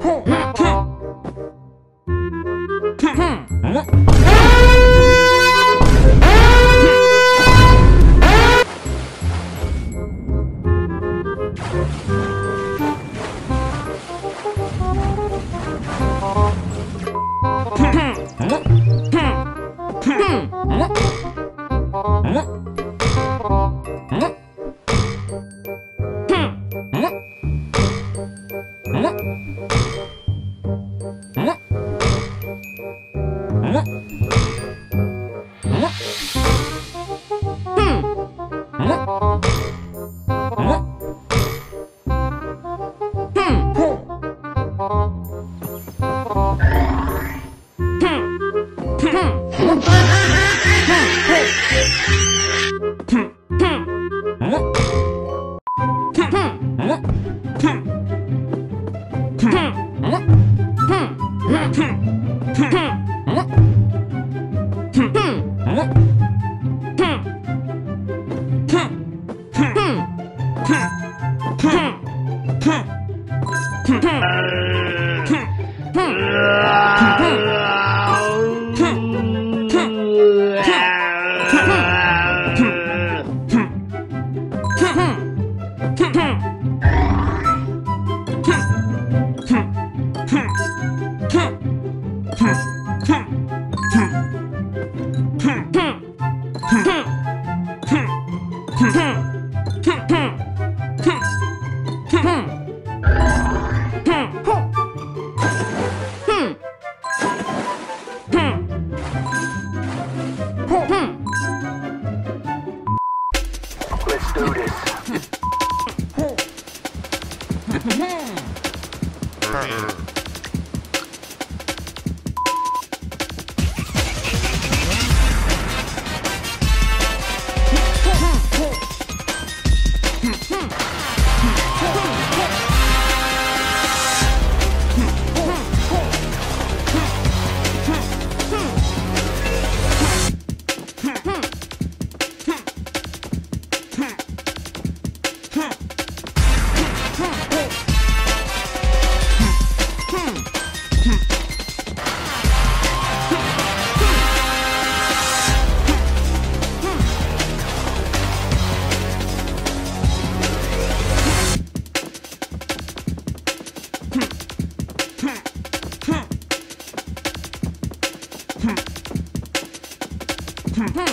Hmm. ん。哼哼。Do this. Now,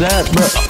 that, bro?